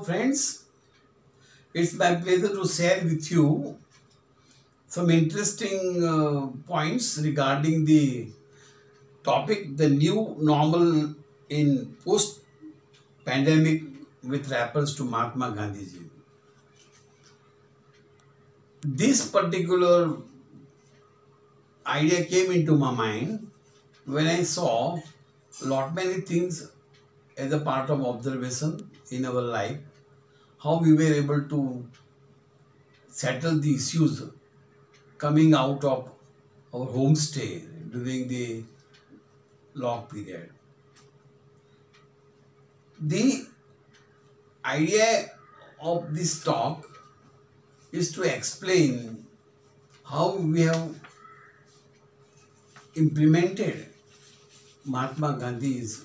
friends, it's my pleasure to share with you some interesting uh, points regarding the topic the new normal in post pandemic with reference to Mahatma Gandhi ji. This particular idea came into my mind when I saw lot many things as a part of observation in our life, how we were able to settle the issues coming out of our homestay during the long period. The idea of this talk is to explain how we have implemented Mahatma Gandhi's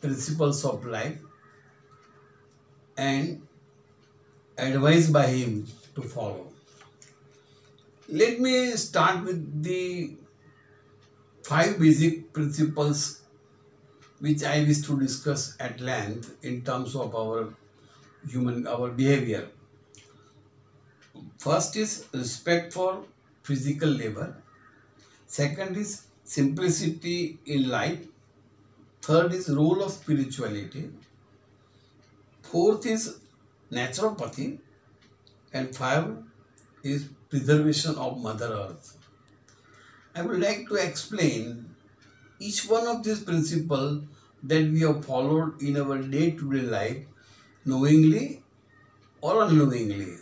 principles of life and advised by him to follow. Let me start with the five basic principles which I wish to discuss at length in terms of our human our behavior. First is respect for physical labor. Second is simplicity in life. Third is role of spirituality. Fourth is naturopathy. And five is preservation of Mother Earth. I would like to explain each one of these principles that we have followed in our day-to-day life knowingly or unknowingly,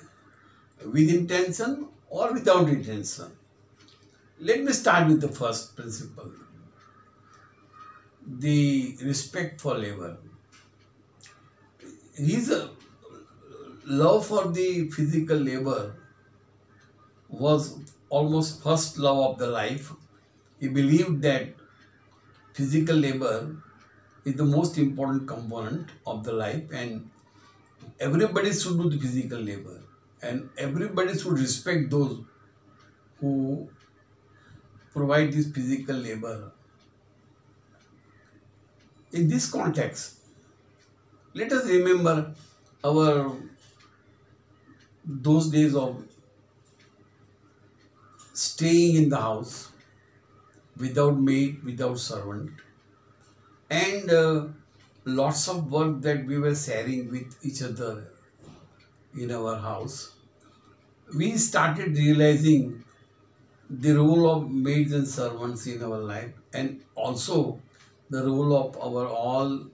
with intention or without intention. Let me start with the first principle the respect for labor. His love for the physical labor was almost first love of the life. He believed that physical labor is the most important component of the life and everybody should do the physical labor and everybody should respect those who provide this physical labor. In this context, let us remember our those days of staying in the house without maid, without servant, and uh, lots of work that we were sharing with each other in our house. We started realizing the role of maids and servants in our life and also the role of our all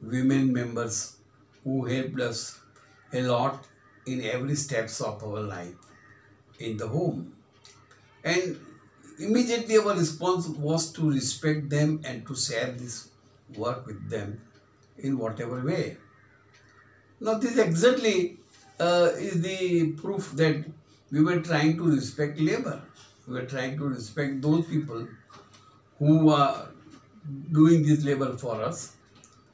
women members who helped us a lot in every steps of our life in the home. And immediately our response was to respect them and to share this work with them in whatever way. Now this exactly uh, is the proof that we were trying to respect labor. We were trying to respect those people who are doing this labor for us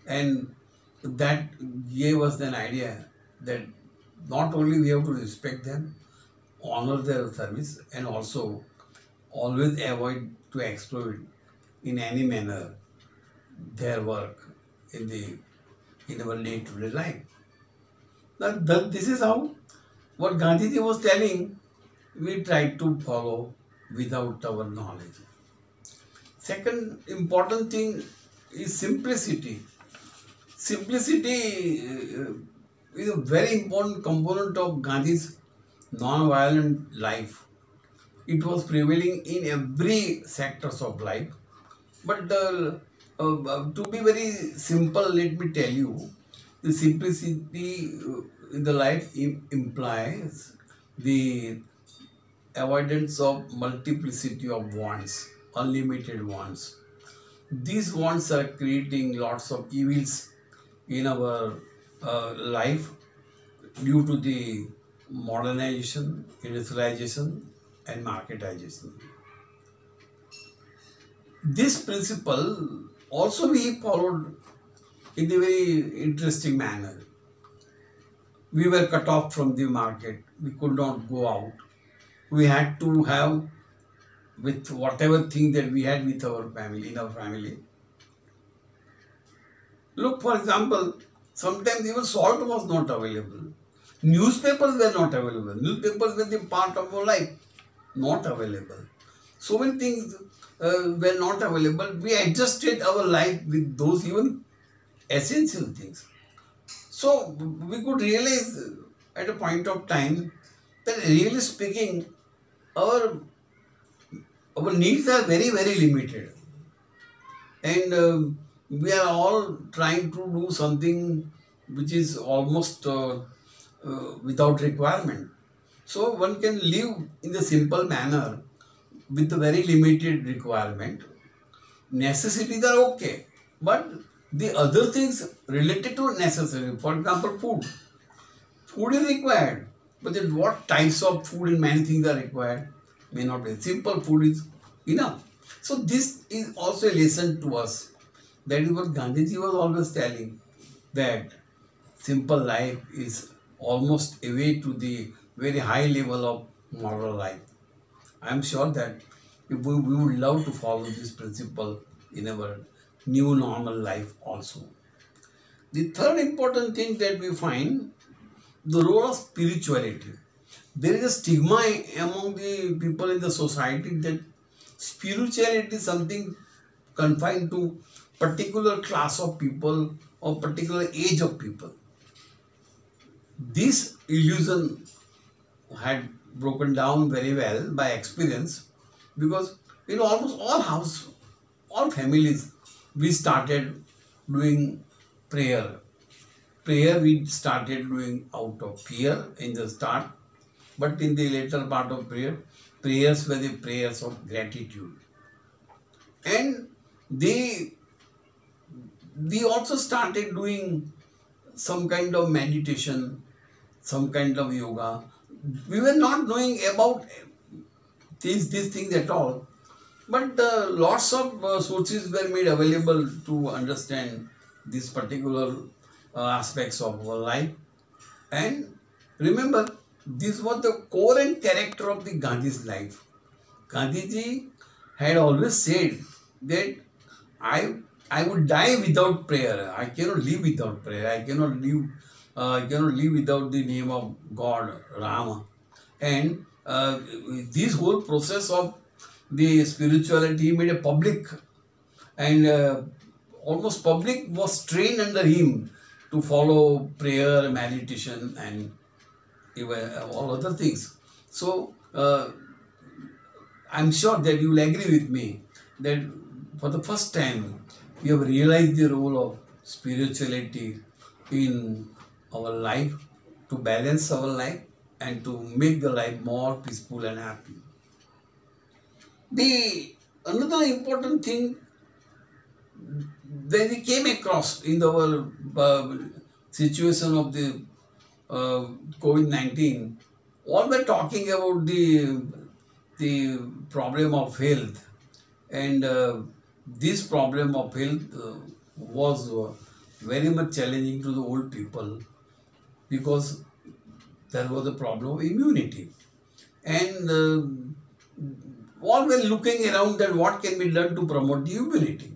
and that gave us an idea that not only we have to respect them honor their service and also always avoid to exploit in any manner their work in the in our day-to-day life. Now, this is how what Gandhiji was telling we try to follow without our knowledge. Second important thing is simplicity. Simplicity uh, is a very important component of Gandhi's non-violent life. It was prevailing in every sectors of life. But uh, uh, to be very simple, let me tell you, the simplicity in the life implies the avoidance of multiplicity of wants, unlimited wants. These wants are creating lots of evils in our uh, life due to the modernization, industrialization and marketization. This principle also we followed in a very interesting manner. We were cut off from the market. We could not go out we had to have with whatever thing that we had with our family, in our family. Look, for example, Sometimes even salt was not available. Newspapers were not available. Newspapers were the part of our life, not available. So many things uh, were not available. We adjusted our life with those even essential things. So we could realize at a point of time that really speaking, our our needs are very very limited, and uh, we are all trying to do something which is almost uh, uh, without requirement. So one can live in the simple manner with a very limited requirement. Necessities are okay, but the other things related to necessary, for example, food. Food is required, but then what types of food and many things are required may not be. Simple food is enough. So this is also a lesson to us. That is what Gandhiji was always telling that simple life is almost a way to the very high level of moral life. I am sure that we, we would love to follow this principle in our new normal life also. The third important thing that we find the role of spirituality. There is a stigma among the people in the society that spirituality is something confined to particular class of people or particular age of people. This illusion had broken down very well by experience because in almost all house, all families, we started doing prayer. Prayer we started doing out of fear in the start, but in the later part of prayer, prayers were the prayers of gratitude. And they we also started doing some kind of meditation, some kind of yoga. We were not knowing about these, these things at all. But uh, lots of uh, sources were made available to understand these particular uh, aspects of our life. And remember, this was the core and character of the Gandhi's life. Gandhiji had always said that I I would die without prayer. I cannot live without prayer. I cannot live. Uh, I cannot live without the name of God, Rama. And uh, this whole process of the spirituality made a public, and uh, almost public was trained under him to follow prayer, meditation, and all other things. So uh, I'm sure that you will agree with me that for the first time we have realized the role of spirituality in our life to balance our life and to make the life more peaceful and happy. The another important thing that we came across in our uh, situation of the uh, COVID nineteen, all were talking about the the problem of health, and uh, this problem of health uh, was uh, very much challenging to the old people because there was a problem of immunity. And uh, all were looking around that what can be done to promote the immunity.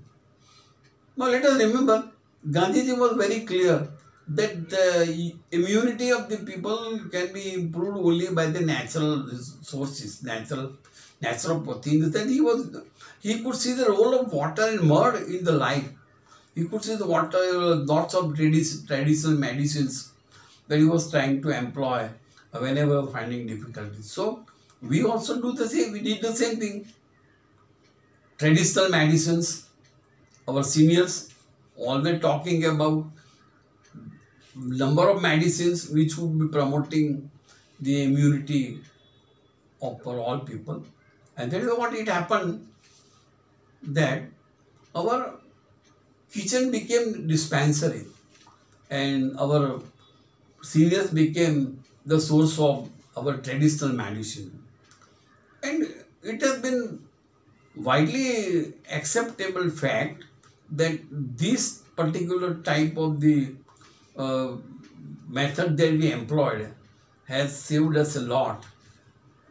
Now let us remember, Gandhiji was very clear that the immunity of the people can be improved only by the natural sources, natural natural things. That he was, he could see the role of water and mud in the life. He could see the water, lots of traditional medicines that he was trying to employ whenever finding difficulties. So we also do the same. We did the same thing. Traditional medicines. Our seniors all were talking about number of medicines which would be promoting the immunity of for all people. And that is what it happened that our kitchen became dispensary and our seniors became the source of our traditional medicine. And it has been widely acceptable fact that this particular type of the uh, method that we employed has saved us a lot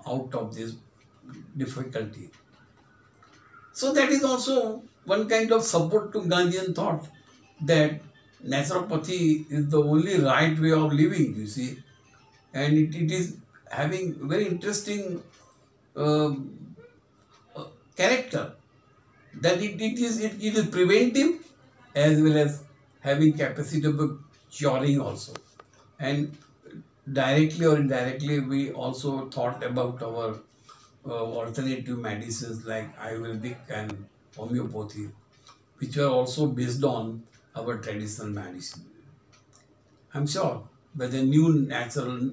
out of this difficulty. So that is also one kind of support to Gandhian thought that naturopathy is the only right way of living, you see. And it, it is having very interesting uh, uh, character that it, it is it, it is preventive as well as having capacity of curing also and directly or indirectly we also thought about our uh, alternative medicines like ayurvedic and homeopathy which were also based on our traditional medicine i'm sure but the new natural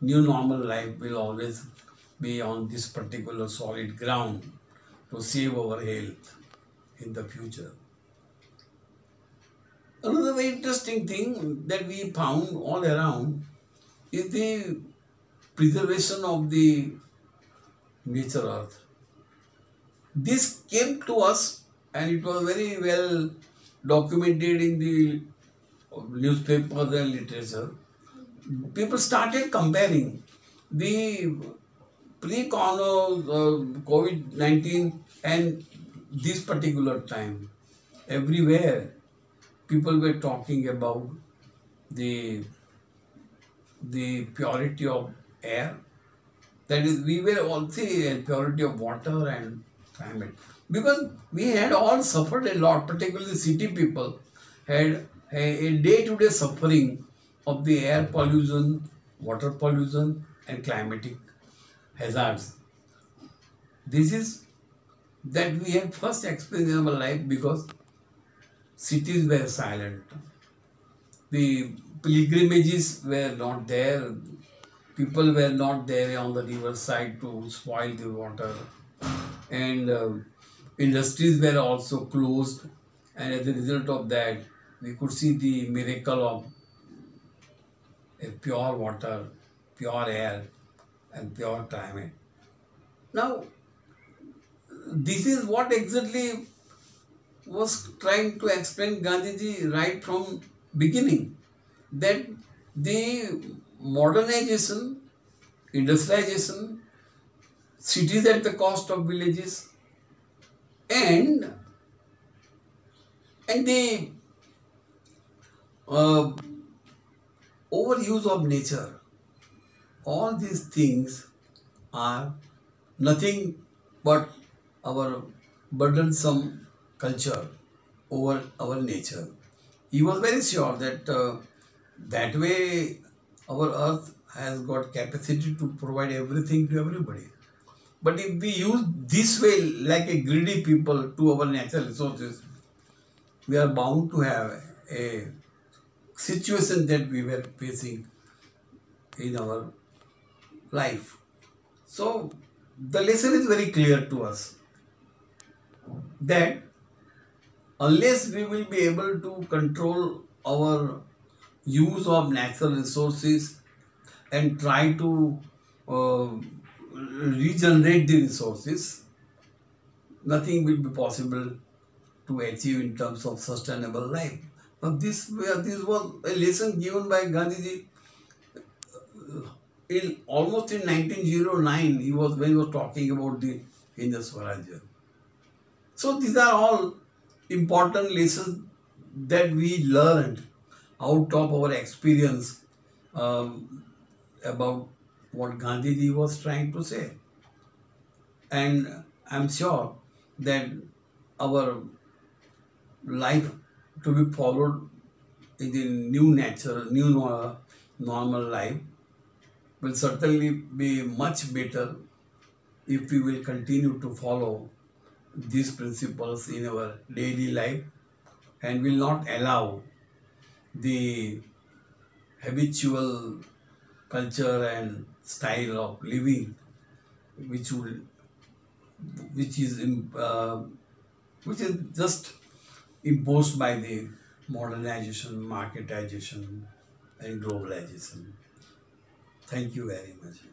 new normal life will always be on this particular solid ground to save our health in the future. Another very interesting thing that we found all around is the preservation of the nature earth. This came to us and it was very well documented in the newspapers and literature. People started comparing the pre-corona uh, COVID-19 and this particular time, everywhere people were talking about the the purity of air. That is, we were also in purity of water and climate. Because we had all suffered a lot, particularly city people had a day-to-day -day suffering of the air pollution, water pollution and climatic hazards. This is that we had first experienced in our life because cities were silent. The pilgrimages were not there. People were not there on the riverside to spoil the water. And uh, industries were also closed. And as a result of that, we could see the miracle of a pure water, pure air, and pure climate. Now, this is what exactly was trying to explain Gandhiji right from beginning that the modernization, industrialization, cities at the cost of villages and and the uh, overuse of nature all these things are nothing but our burdensome culture over our nature. He was very sure that uh, that way our earth has got capacity to provide everything to everybody. But if we use this way like a greedy people to our natural resources, we are bound to have a situation that we were facing in our life. So the lesson is very clear to us that unless we will be able to control our use of natural resources and try to uh, regenerate the resources, nothing will be possible to achieve in terms of sustainable life. Now this, this was a lesson given by Gandhiji in almost in 1909 he was when he was talking about the Hindu Swarajya. So these are all important lessons that we learned out of our experience um, about what Gandhiji was trying to say. And I'm sure that our life to be followed in the new nature, new normal life will certainly be much better if we will continue to follow these principles in our daily life and will not allow the habitual culture and style of living which will which is uh, which is just imposed by the modernization marketization and globalization. Thank you very much